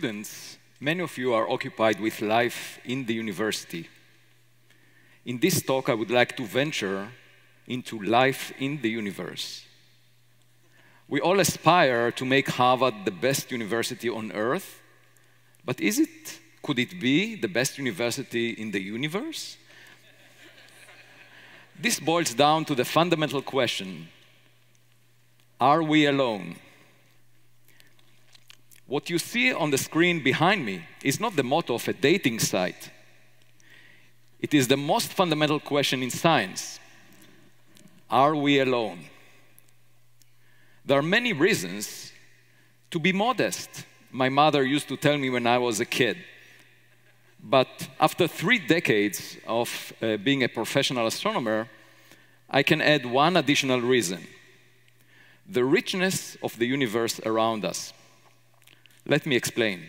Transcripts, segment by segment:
Students, many of you are occupied with life in the university. In this talk, I would like to venture into life in the universe. We all aspire to make Harvard the best university on earth, but is it, could it be the best university in the universe? this boils down to the fundamental question, are we alone? What you see on the screen behind me is not the motto of a dating site. It is the most fundamental question in science. Are we alone? There are many reasons to be modest. My mother used to tell me when I was a kid. But after three decades of uh, being a professional astronomer, I can add one additional reason the richness of the universe around us. Let me explain.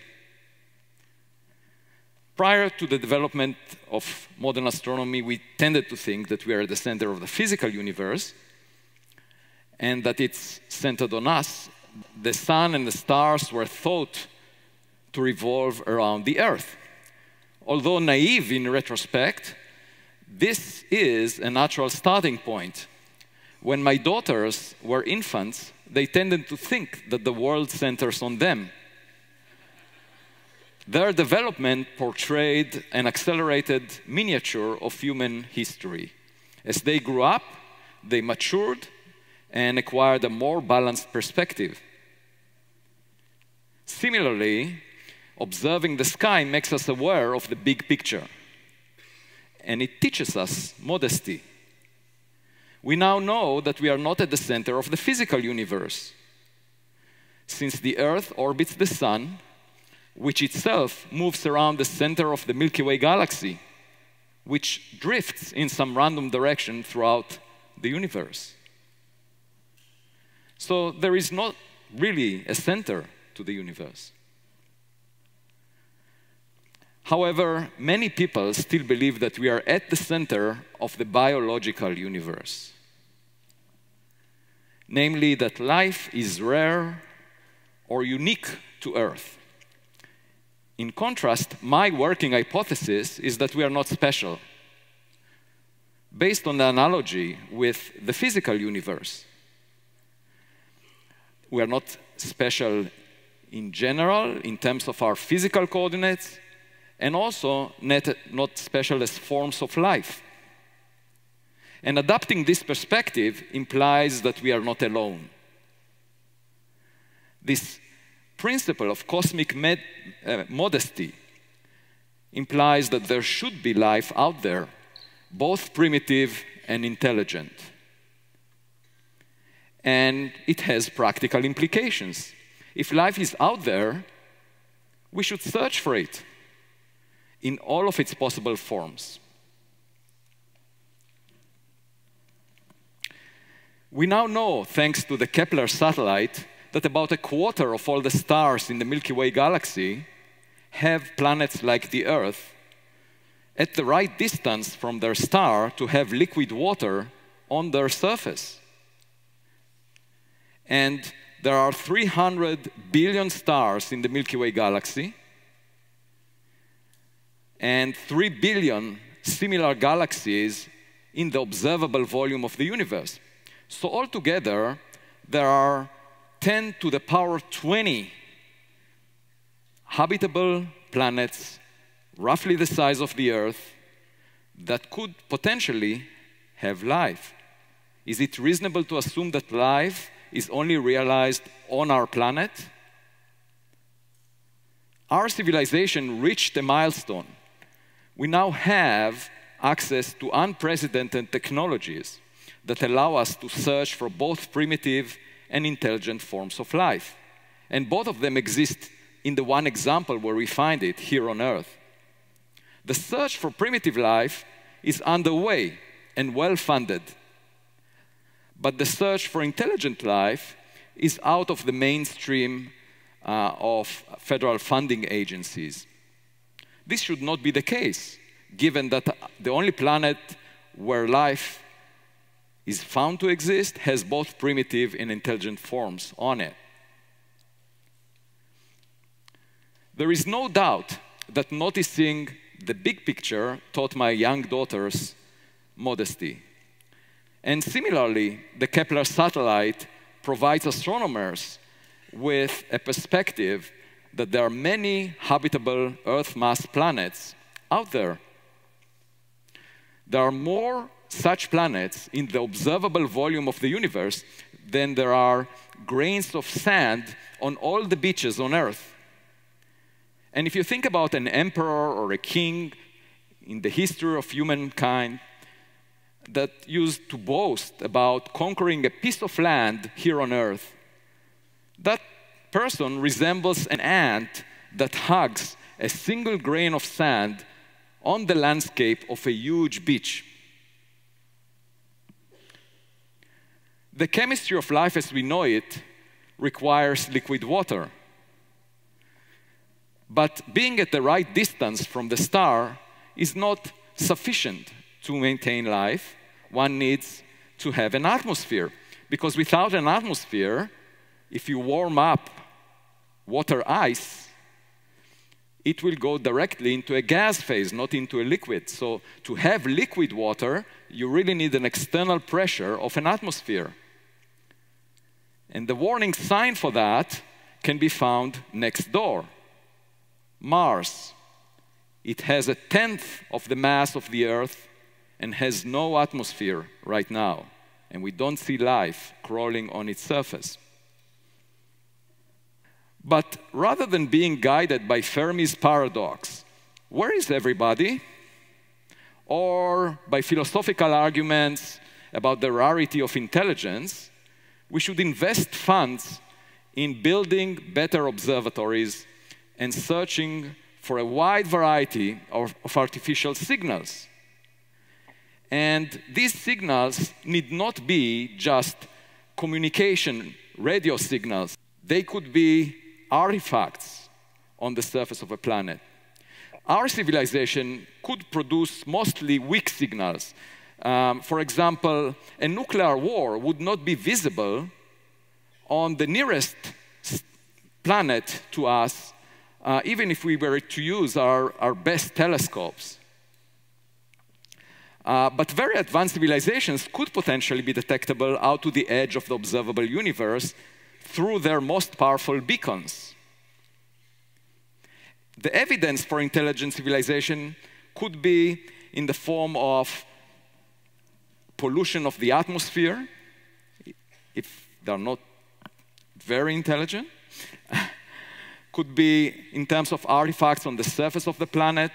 Prior to the development of modern astronomy, we tended to think that we are at the center of the physical universe and that it's centered on us. The sun and the stars were thought to revolve around the Earth. Although naive in retrospect, this is a natural starting point. When my daughters were infants, they tended to think that the world centers on them their development portrayed an accelerated miniature of human history. As they grew up, they matured and acquired a more balanced perspective. Similarly, observing the sky makes us aware of the big picture, and it teaches us modesty. We now know that we are not at the center of the physical universe. Since the Earth orbits the Sun, which itself moves around the center of the Milky Way galaxy, which drifts in some random direction throughout the universe. So there is not really a center to the universe. However, many people still believe that we are at the center of the biological universe. Namely, that life is rare or unique to Earth. In contrast, my working hypothesis is that we are not special. Based on the analogy with the physical universe, we are not special in general in terms of our physical coordinates, and also not, not special as forms of life. And adopting this perspective implies that we are not alone. This principle of cosmic uh, modesty implies that there should be life out there, both primitive and intelligent. And it has practical implications. If life is out there, we should search for it in all of its possible forms. We now know, thanks to the Kepler satellite, that about a quarter of all the stars in the Milky Way galaxy have planets like the Earth at the right distance from their star to have liquid water on their surface. And there are 300 billion stars in the Milky Way galaxy and 3 billion similar galaxies in the observable volume of the universe. So altogether, there are 10 to the power 20 habitable planets, roughly the size of the Earth, that could potentially have life. Is it reasonable to assume that life is only realized on our planet? Our civilization reached a milestone. We now have access to unprecedented technologies that allow us to search for both primitive and intelligent forms of life. And both of them exist in the one example where we find it here on Earth. The search for primitive life is underway and well funded. But the search for intelligent life is out of the mainstream uh, of federal funding agencies. This should not be the case, given that the only planet where life is found to exist has both primitive and intelligent forms on it. There is no doubt that noticing the big picture taught my young daughters modesty. And similarly, the Kepler satellite provides astronomers with a perspective that there are many habitable Earth mass planets out there. There are more such planets in the observable volume of the universe than there are grains of sand on all the beaches on Earth. And if you think about an emperor or a king in the history of humankind that used to boast about conquering a piece of land here on Earth, that person resembles an ant that hugs a single grain of sand on the landscape of a huge beach. The chemistry of life as we know it requires liquid water. But being at the right distance from the star is not sufficient to maintain life. One needs to have an atmosphere. Because without an atmosphere, if you warm up water ice, it will go directly into a gas phase, not into a liquid. So to have liquid water, you really need an external pressure of an atmosphere. And the warning sign for that can be found next door. Mars. It has a tenth of the mass of the Earth and has no atmosphere right now. And we don't see life crawling on its surface. But rather than being guided by Fermi's paradox, where is everybody? Or by philosophical arguments about the rarity of intelligence, we should invest funds in building better observatories and searching for a wide variety of, of, artificial signals. And these signals need not be just communication radio signals. They could be artifacts on the surface of a planet. Our civilization could produce mostly weak signals. Um, for example, a nuclear war would not be visible on the nearest planet to us, uh, even if we were to use our, our best telescopes. Uh, but very advanced civilizations could potentially be detectable out to the edge of the observable universe through their most powerful beacons. The evidence for intelligent civilization could be in the form of pollution of the atmosphere, if they're not very intelligent, could be in terms of artifacts on the surface of the planet,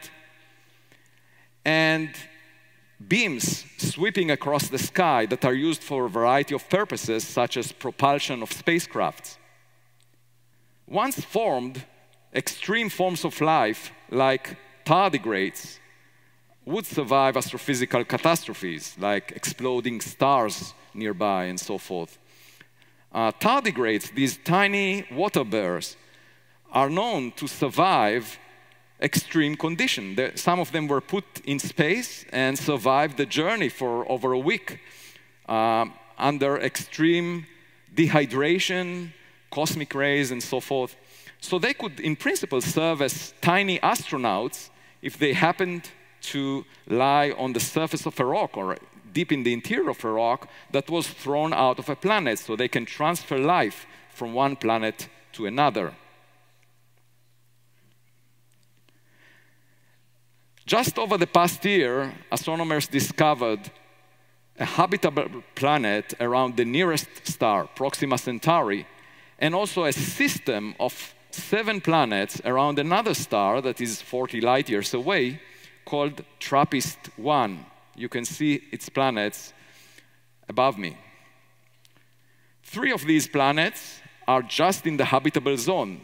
and beams sweeping across the sky that are used for a variety of purposes, such as propulsion of spacecrafts. Once formed, extreme forms of life, like tardigrades, would survive astrophysical catastrophes, like exploding stars nearby and so forth. Uh, tardigrades, these tiny water bears, are known to survive extreme condition. some of them were put in space and survived the journey for over a week um, under extreme dehydration, cosmic rays, and so forth. So they could, in principle, serve as tiny astronauts if they happened to lie on the surface of a rock or deep in the interior of a rock that was thrown out of a planet, so they can transfer life from one planet to another. Just over the past year, astronomers discovered a habitable planet around the nearest star, Proxima Centauri, and also a system of seven planets around another star that is 40 light years away called TRAPPIST-1. You can see its planets above me. Three of these planets are just in the habitable zone.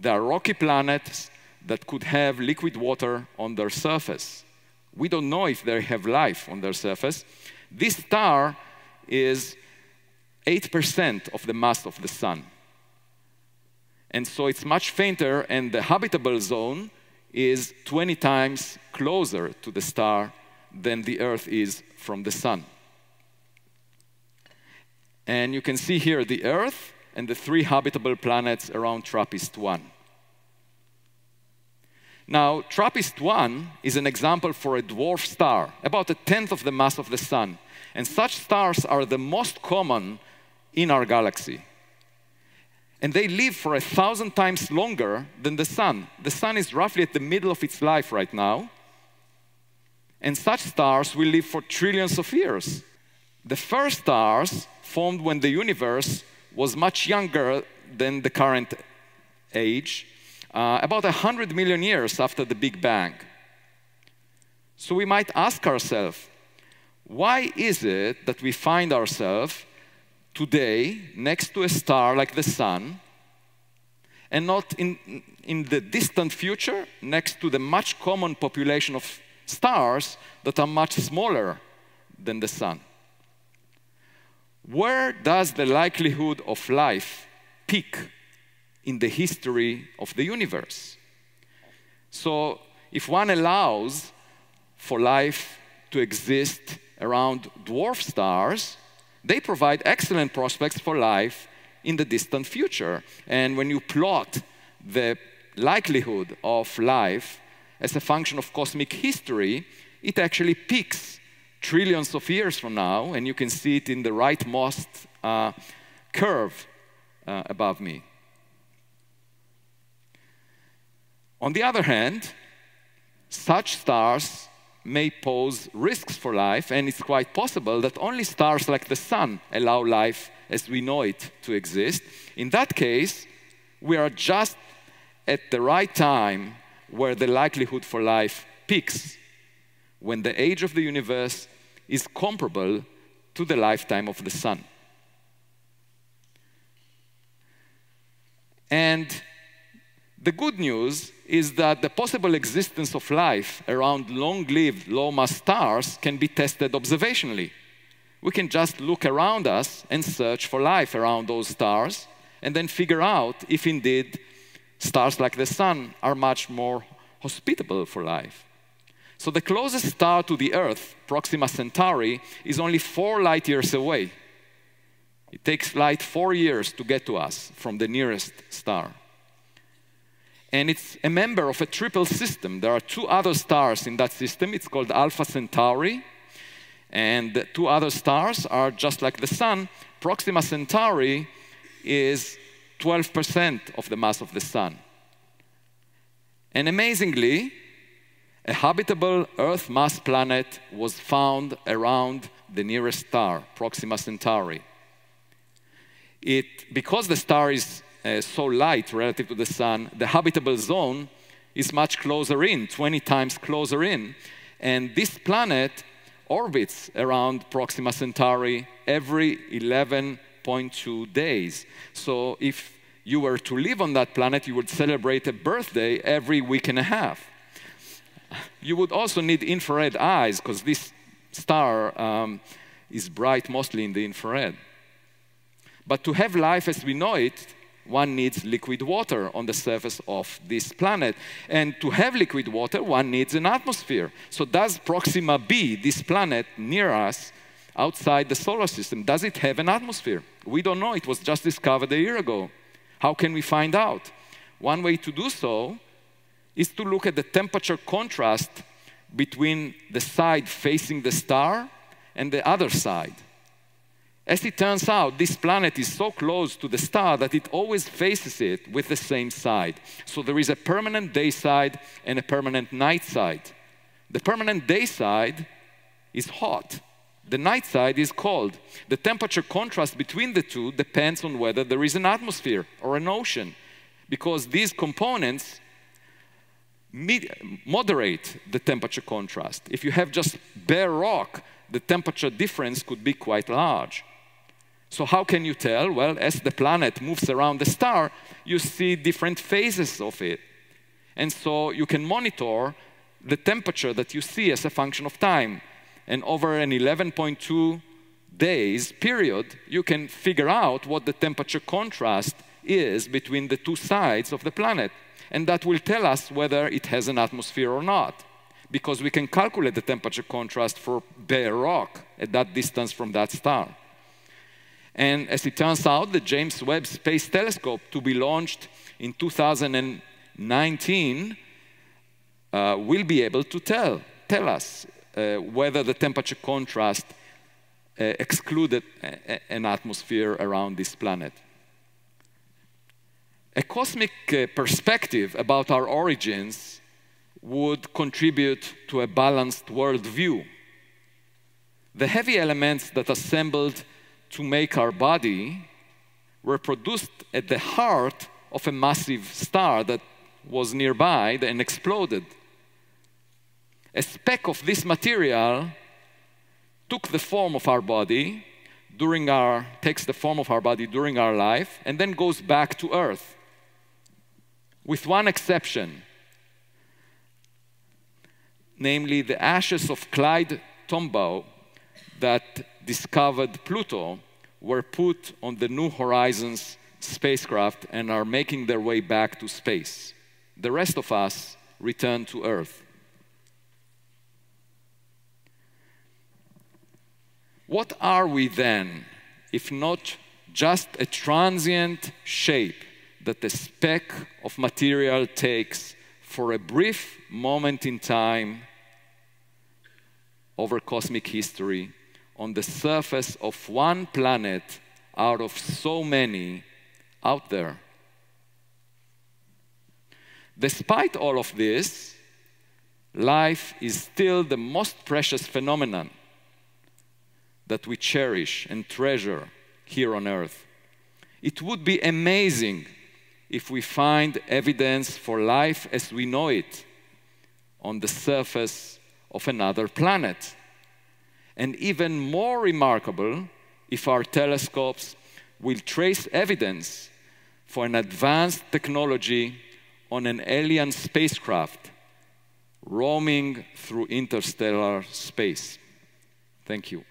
They are rocky planets that could have liquid water on their surface. We don't know if they have life on their surface. This star is 8% of the mass of the sun. And so it's much fainter, and the habitable zone is 20 times closer to the star than the Earth is from the sun. And you can see here the Earth and the three habitable planets around TRAPPIST-1. Now, TRAPPIST 1 is an example for a dwarf star, about a tenth of the mass of the Sun. And such stars are the most common in our galaxy. And they live for a thousand times longer than the Sun. The Sun is roughly at the middle of its life right now. And such stars will live for trillions of years. The first stars formed when the universe was much younger than the current age, uh, about 100 million years after the Big Bang. So we might ask ourselves, why is it that we find ourselves today next to a star like the sun and not in, in the distant future next to the much common population of stars that are much smaller than the sun? Where does the likelihood of life peak in the history of the universe? So, if one allows for life to exist around dwarf stars, they provide excellent prospects for life in the distant future. And when you plot the likelihood of life as a function of cosmic history, it actually peaks trillions of years from now, and you can see it in the rightmost uh, curve uh, above me. On the other hand, such stars may pose risks for life, and it's quite possible that only stars like the Sun allow life as we know it to exist. In that case, we are just at the right time where the likelihood for life peaks when the age of the universe is comparable to the lifetime of the sun. And the good news is that the possible existence of life around long-lived, low-mass stars can be tested observationally. We can just look around us and search for life around those stars and then figure out if indeed stars like the sun are much more hospitable for life. So the closest star to the Earth, Proxima Centauri, is only four light years away. It takes light four years to get to us from the nearest star. And it's a member of a triple system. There are two other stars in that system. It's called Alpha Centauri. And two other stars are just like the Sun. Proxima Centauri is 12% of the mass of the Sun. And amazingly, a habitable Earth mass planet was found around the nearest star, Proxima Centauri. It, because the star is uh, so light relative to the sun, the habitable zone is much closer in, 20 times closer in. And this planet orbits around Proxima Centauri every 11.2 days. So if you were to live on that planet, you would celebrate a birthday every week and a half. You would also need infrared eyes because this star um, is bright mostly in the infrared. But to have life as we know it, one needs liquid water on the surface of this planet. And to have liquid water, one needs an atmosphere. So does Proxima b, this planet near us, outside the solar system, does it have an atmosphere? We don't know. It was just discovered a year ago. How can we find out? One way to do so is to look at the temperature contrast between the side facing the star and the other side. As it turns out, this planet is so close to the star that it always faces it with the same side. So there is a permanent day side and a permanent night side. The permanent day side is hot. The night side is cold. The temperature contrast between the two depends on whether there is an atmosphere or an ocean, because these components moderate the temperature contrast. If you have just bare rock, the temperature difference could be quite large. So how can you tell? Well, as the planet moves around the star, you see different phases of it. And so you can monitor the temperature that you see as a function of time. And over an 11.2 days period, you can figure out what the temperature contrast is between the two sides of the planet and that will tell us whether it has an atmosphere or not, because we can calculate the temperature contrast for bare rock at that distance from that star. And as it turns out, the James Webb Space Telescope, to be launched in 2019, uh, will be able to tell, tell us whether the temperature contrast uh, excluded an atmosphere around this planet. A cosmic uh, perspective about our origins would contribute to a balanced worldview. The heavy elements that assembled to make our body were produced at the heart of a massive star that was nearby and exploded. A speck of this material took the form of our body during our takes the form of our body during our life and then goes back to earth with one exception namely the ashes of Clyde Tombaugh that discovered Pluto were put on the New Horizons spacecraft and are making their way back to space. The rest of us return to Earth. What are we then, if not just a transient shape that a speck of material takes for a brief moment in time over cosmic history on the surface of one planet out of so many out there. Despite all of this, life is still the most precious phenomenon that we cherish and treasure here on earth. It would be amazing if we find evidence for life as we know it on the surface of another planet. And even more remarkable if our telescopes will trace evidence for an advanced technology on an alien spacecraft roaming through interstellar space. Thank you.